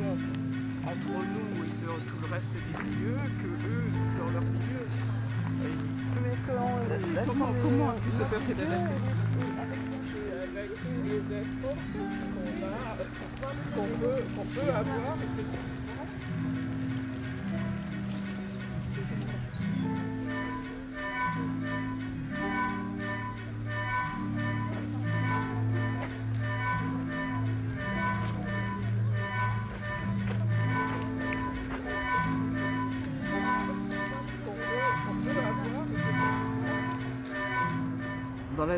entre nous et tout le reste des milieux que eux dans leur milieu. Et Mais est-ce qu'on comment, comment a pu se faire cette avec les efforts qu'on a, qu'on peut, qu'on peut avoir.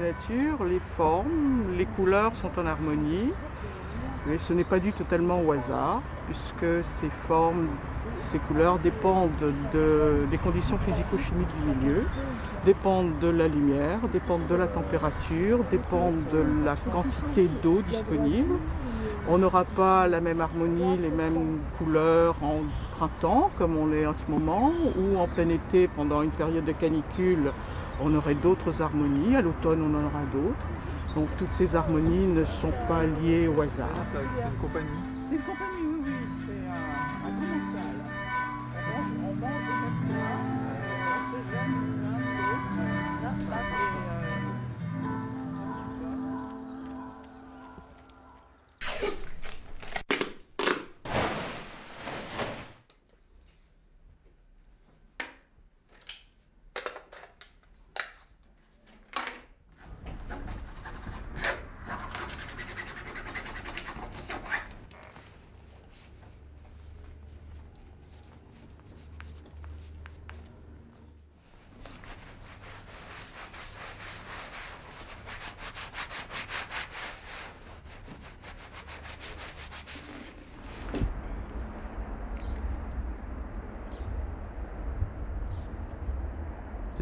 Nature, les formes, les couleurs sont en harmonie, mais ce n'est pas dû totalement au hasard, puisque ces formes, ces couleurs dépendent de- des conditions physico-chimiques du milieu, dépendent de la lumière, dépendent de la température, dépendent de la quantité d'eau disponible. On n'aura pas la même harmonie, les mêmes couleurs en printemps, comme on l'est en ce moment, ou en plein été, pendant une période de canicule, on aurait d'autres harmonies. À l'automne, on en aura d'autres. Donc toutes ces harmonies ne sont pas liées au hasard. C'est une compagnie.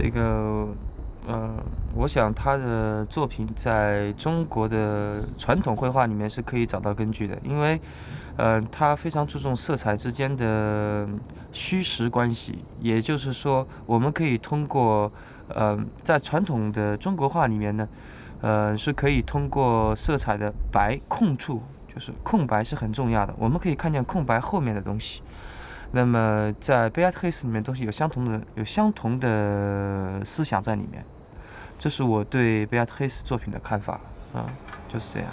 这个，呃，我想他的作品在中国的传统绘画里面是可以找到根据的，因为，呃，他非常注重色彩之间的虚实关系，也就是说，我们可以通过，呃，在传统的中国画里面呢，呃，是可以通过色彩的白空处，就是空白是很重要的，我们可以看见空白后面的东西。那么在贝亚特黑斯里面东西有相同的有相同的思想在里面，这是我对贝亚特黑斯作品的看法啊，就是这样。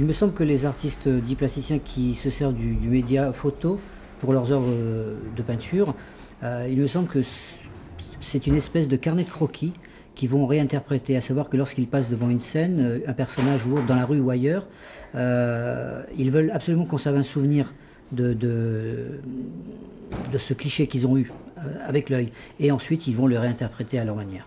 Il me semble que les artistes dits plasticiens qui se servent du, média photo pour leurs œuvres euh, de peinture, euh, il me semble que c'est une espèce de carnet de croquis qui vont réinterpréter, à savoir que lorsqu'ils passent devant une scène, euh, un personnage ou autre, dans la rue ou ailleurs, ils veulent absolument conserver un souvenir de, ce cliché qu'ils ont eu avec l'œil. Et ensuite, ils vont le réinterpréter à leur manière.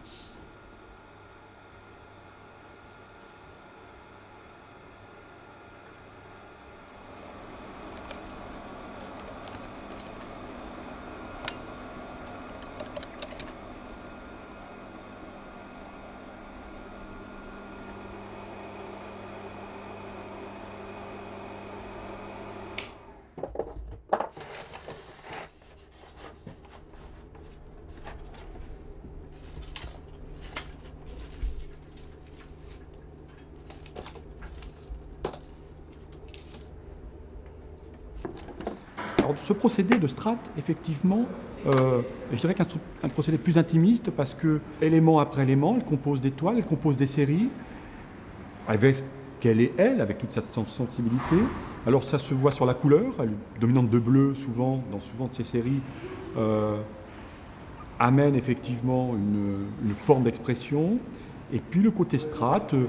Ce procédé de strat, effectivement, euh, je dirais qu'un un procédé plus intimiste parce que élément après élément, elle compose des toiles, elle compose des séries, avec ce qu'elle est elle, avec toute sens- sensibilité. Alors ça se voit sur la couleur, elle dominante de bleu souvent, dans souvent de ces séries, euh, amène effectivement une, forme d'expression. Et puis le côté strat euh,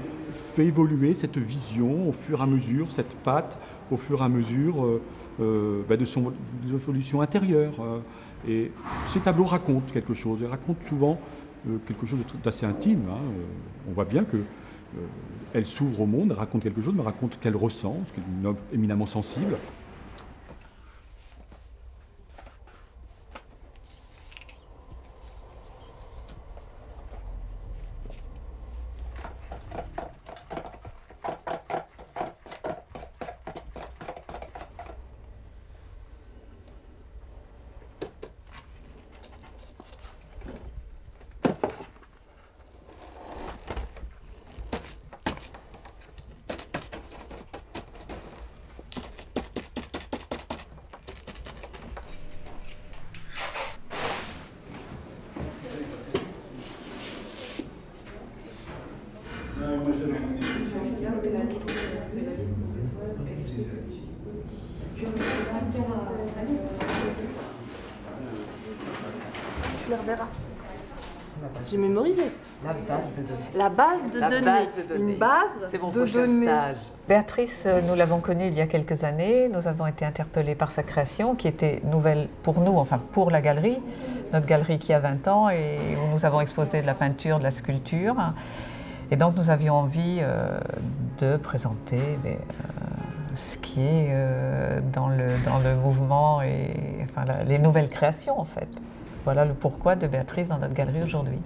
fait évoluer cette vision au fur et à mesure, cette patte au fur et à mesure euh, bah, de son de intérieure. euh. et ces tableaux racontent quelque chose, ils racontent souvent euh, quelque chose d'assez intime. hein. On voit bien que elle s'ouvre au monde, raconte quelque chose, mais raconte ce qu'elle ressent, ce qu'elle est éminemment sensible. Tu les reverras. J'ai mémorisé. La base de données. La base de La données. base de données. Une base C'est mon de données. stage. Béatrice, euh, nous l'avons connue il y a quelques années. Nous avons été interpellés par sa création qui était nouvelle pour nous, enfin pour la galerie. Notre galerie qui a 20 ans et où nous avons exposé de la peinture, de la sculpture. Et donc nous avions envie euh, de présenter ben, euh, ce qui est euh, dans, le, dans le mouvement et enfin, la- les nouvelles créations en fait. Voilà le pourquoi de Béatrice dans notre galerie aujourd'hui.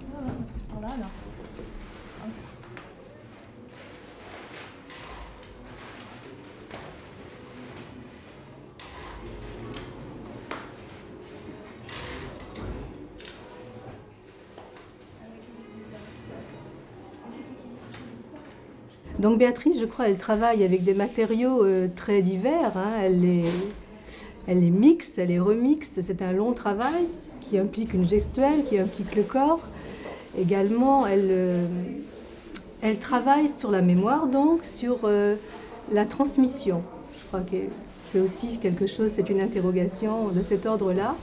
Donc Béatrice, je crois, elle travaille avec des matériaux euh, très divers. hein. Elle, les, elle les mixe, elle les remixe. C'est un long travail qui implique une gestuelle, qui implique le corps. Également, elle, euh, travaille sur la mémoire, donc sur euh, la transmission. Je crois que c'est aussi quelque chose, c'est une interrogation de cet ordre-là.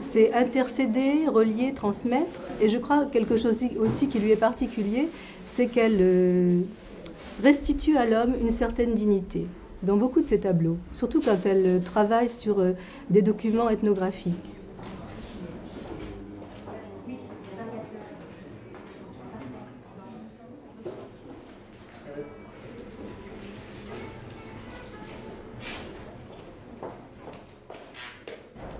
C'est intercéder, relier, transmettre. Et je crois quelque chose aussi qui lui est particulier, c'est qu'elle euh, restitue à l'homme une certaine dignité dans beaucoup de ses tableaux, surtout quand elle travaille sur des documents ethnographiques.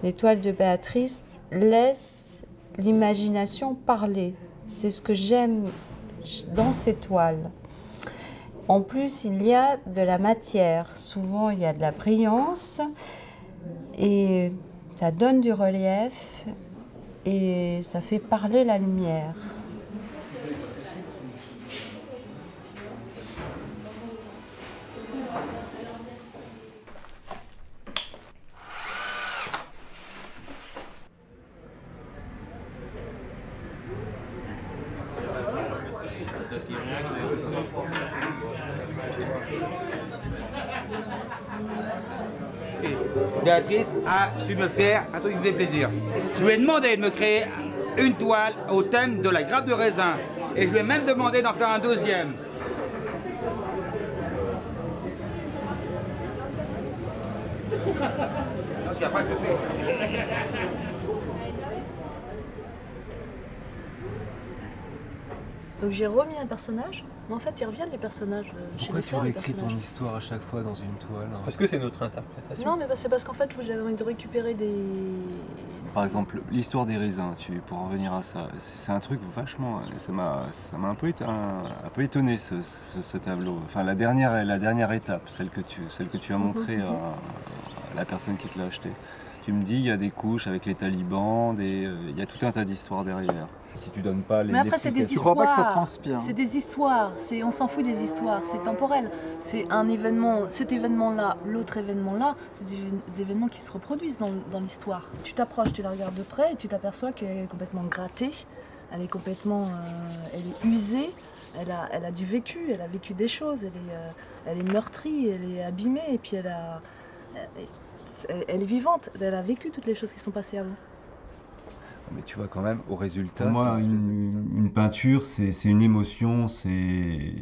Les toiles de Béatrice laissent l'imagination parler. C'est ce que j'aime dans ces toiles. En plus, il y a de la matière. Souvent, il y a de la brillance et ça donne du relief et ça fait parler la lumière. A su me faire un truc qui me fait plaisir. Je lui ai demandé de me créer une toile au thème de la grappe de raisin. Et je lui ai même demandé d'en faire un deuxième. Je. Donc j'ai remis un personnage, mais en fait ils reviennent les personnages euh, chez tu les réécris ton personnages. histoire à chaque fois dans une toile hein Parce que c'est notre interprétation. Non, mais bah, c'est parce qu'en fait j'avais envie de récupérer des. Par exemple, l'histoire des raisins, tu, pour en revenir à ça, c'est un truc vachement. Ça m'a ça m'a un, peu un, un peu étonné ce, ce- ce tableau. Enfin, la dernière, la dernière étape, celle que tu, celle que tu as montrée à, à la personne qui te l'a acheté. Tu me dis, il y a des couches avec les talibans, des, euh, il y a tout un tas d'histoires derrière. Si tu donnes pas les. Mais après, c'est des histoires. C'est des histoires. C'est, on s'en fout des histoires. C'est temporel. C'est un événement, cet événement-là, l'autre événement-là, c'est des, évén- des événements qui se reproduisent dans, dans l'histoire. Tu t'approches, tu la regardes de près et tu t'aperçois qu'elle est complètement grattée. Elle est complètement, euh, elle est usée. Elle a, elle a du vécu. Elle a vécu des choses. Elle est, euh, elle est meurtrie. Elle est abîmée. Et puis elle a, elle, elle est vivante. Elle a vécu toutes les choses qui sont passées avant. Mais tu vois quand même au résultat. Pour moi, une, une peinture, c'est une émotion, c'est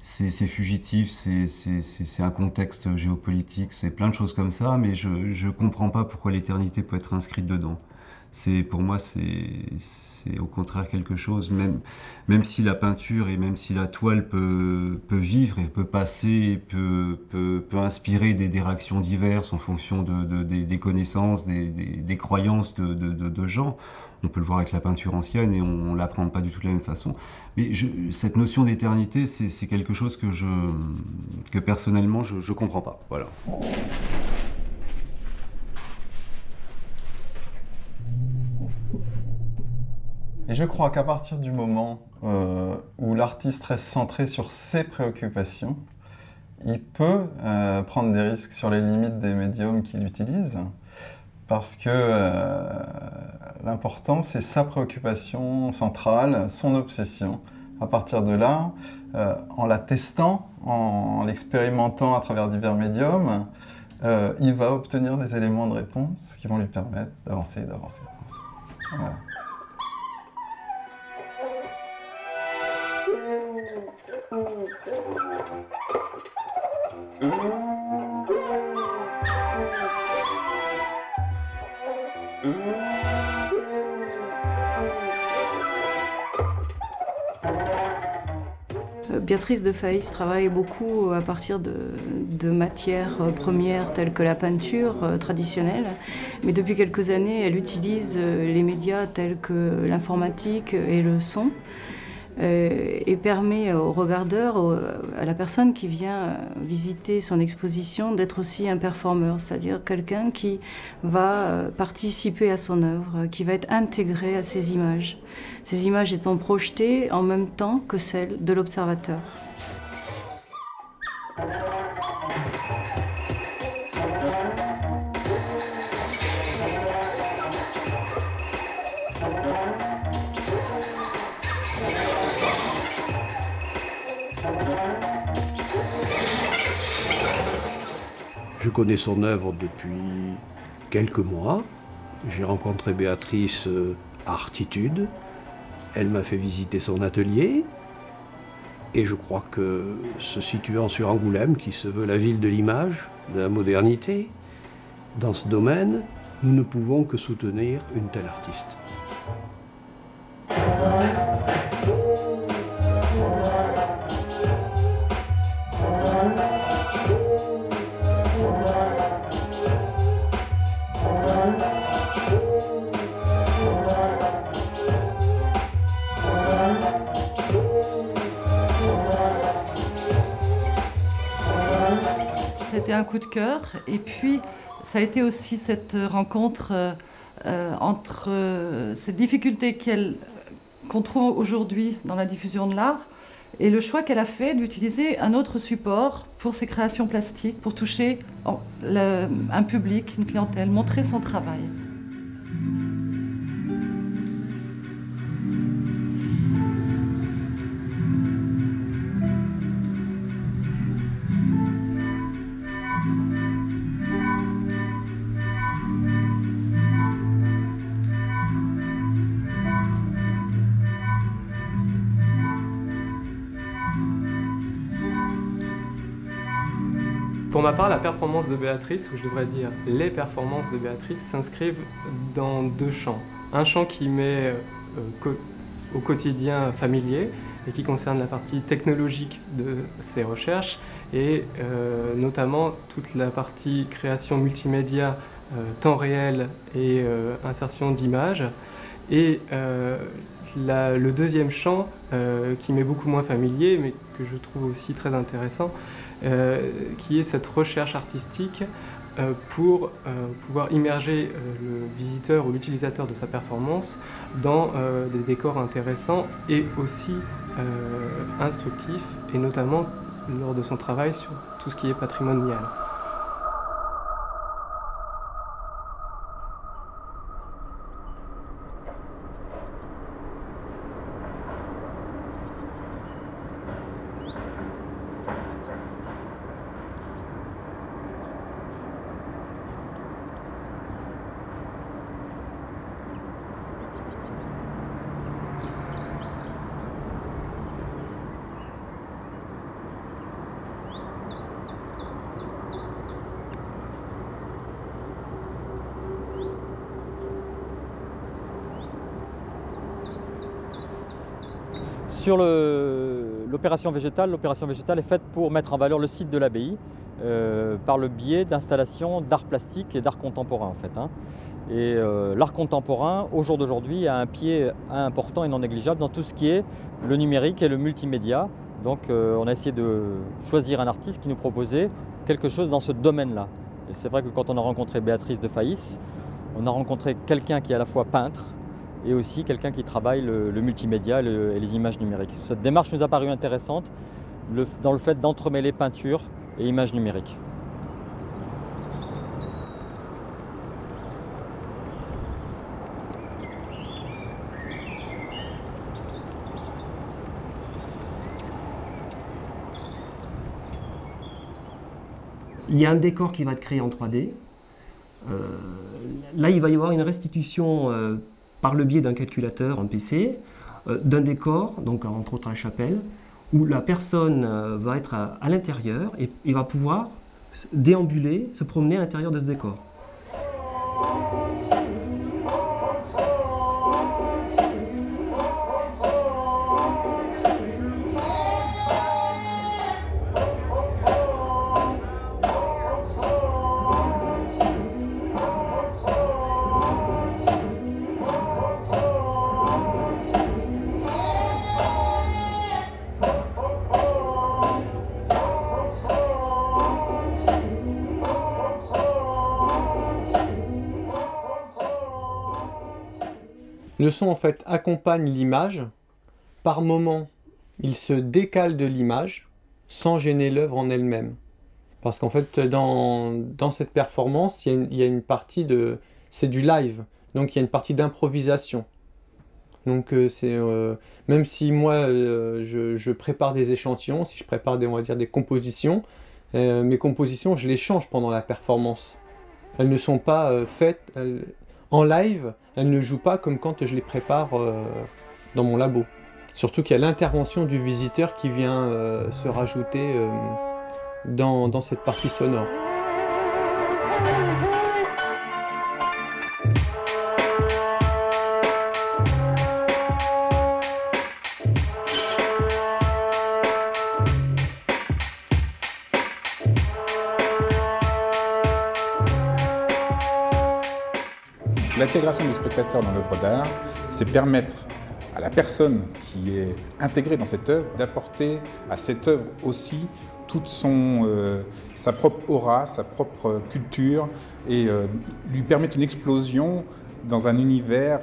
c'est fugitif, c'est- c'est c'est- c'est un contexte géopolitique, c'est plein de choses comme ça, mais je ne comprends pas pourquoi l'éternité peut être inscrite dedans. C'est pour moi c'est au contraire quelque chose. Même même si la peinture et même si la toile peut, peut vivre et peut passer peut, peut, peut inspirer des, des, réactions diverses en fonction de, de des, connaissances des, des croyances de, de, gens. On peut le voir avec la peinture ancienne et on, on l'apprend pas du tout de la même façon. Mais cette notion d'éternité c'est quelque chose que je que personnellement je, je comprends pas. Voilà Et je crois qu'à partir du moment euh, où l'artiste reste centré sur ses préoccupations, il peut euh, prendre des risques sur les limites des médiums qu'il utilise, parce que euh, l'important, c'est sa préoccupation centrale, son obsession. À partir de là, en la testant, en, en l'expérimentant à travers divers médiums, il va obtenir des éléments de réponse qui vont lui permettre d'avancer, d'avancer, d'avancer. Béatrice de Faïs travaille beaucoup à partir de, de, matières premières telles que la peinture traditionnelle, mais depuis quelques années, elle utilise les médias tels que l'informatique et le son. Euh, et permet au regardeur, à la personne qui vient visiter son exposition, d'être aussi un performeur, c'est-à-dire quelqu'un qui va participer à son œuvre, qui va être intégré à ces images. Ces images étant projetées en même temps que celles de l'observateur. Connais son œuvre depuis quelques mois. J'ai rencontré Béatrice à Artitude. Elle m'a fait visiter son atelier. Et je crois que, se situant sur Angoulême, qui se veut la ville de l'image, de la modernité, dans ce domaine, nous ne pouvons que soutenir une telle artiste. C'était un coup de cœur. Et puis, ça a été aussi cette rencontre euh, entre euh, cette difficulté qu'on trouve aujourd'hui dans la diffusion de l'art et le choix qu'elle a fait d'utiliser un autre support pour ses créations plastiques, pour toucher un public, une clientèle, montrer son travail. Pour ma part, la performance de Béatrice, ou je devrais dire les performances de Béatrice, s'inscrivent dans deux champs. Un champ qui met euh, au quotidien familier et qui concerne la partie technologique de ses recherches et euh, notamment toute la partie création multimédia, euh, temps réel et insertion d'images. Et le deuxième champ, qui m'est beaucoup moins familier, mais que je trouve aussi très intéressant, qui est cette recherche artistique euh, pour euh, pouvoir immerger euh, le visiteur ou l'utilisateur de sa performance dans euh, des décors intéressants et aussi euh, instructifs, et notamment lors de son travail sur tout ce qui est patrimonial. Sur l'opération végétale, l'opération végétale est faite pour mettre en valeur le site de l'abbaye euh, par le biais d'installations d'art plastique et d'art contemporain en fait. hein. Et euh, l'art contemporain, au jour d'aujourd'hui, a un pied important et non négligeable dans tout ce qui est le numérique et le multimédia. Donc euh, on a essayé de choisir un artiste qui nous proposait quelque chose dans ce domaine-là. Et c'est vrai que quand on a rencontré Béatrice de Faïs, on a rencontré quelqu'un qui est à la fois peintre et aussi quelqu'un qui travaille le, multimédia et, le- et les images numériques. Cette démarche nous a paru intéressante dans le fait d'entremêler peinture et images numériques. Il y a un décor qui va être créé en 3D. Euh, là, il va y avoir une restitution euh, par le biais d'un calculateur en PC euh, d'un décor, donc entre autres la chapelle, où la personne euh, va être à, l'intérieur et, et va pouvoir déambuler, se promener à l'intérieur de ce décor. Le son en fait accompagne l'image. Par moment, il se décale de l'image sans gêner l'œuvre en elle-même. Parce qu'en fait, dans, dans cette performance, il y, a une, partie de... C'est du live, donc il y a une partie d'improvisation. Donc euh, c'est... euh, même si moi, euh, je, prépare des échantillons, si je prépare des, on va dire, des compositions, mes compositions, je les change pendant la performance. Elles ne sont pas faites... en live, elles ne jouent pas comme quand je les prépare euh, dans mon labo. Surtout qu'il y a l'intervention du visiteur qui vient euh, se rajouter euh, dans, dans cette partie sonore. L'intégration du spectateur dans l'œuvre d'art, c'est permettre à la personne qui est intégrée dans cette œuvre d'apporter à cette œuvre aussi toute son, euh, sa propre aura, sa propre culture et euh, lui permettre une explosion dans un univers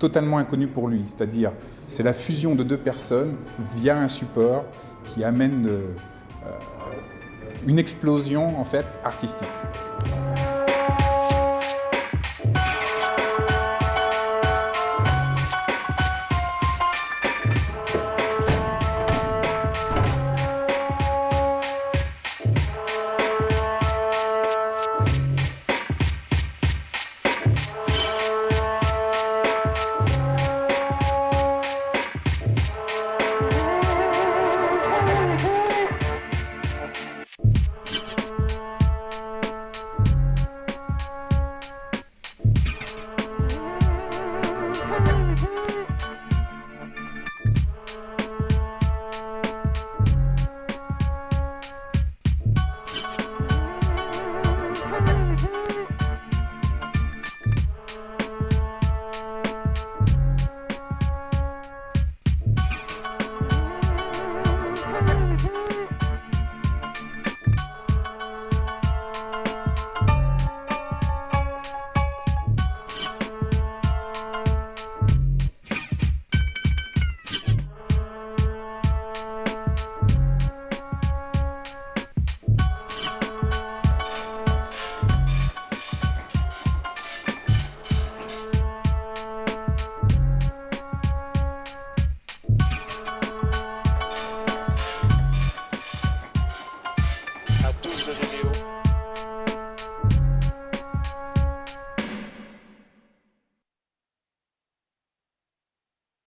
totalement inconnu pour lui. C'est-à-dire, c'est la fusion de deux personnes via un support qui amène euh, une explosion en fait artistique.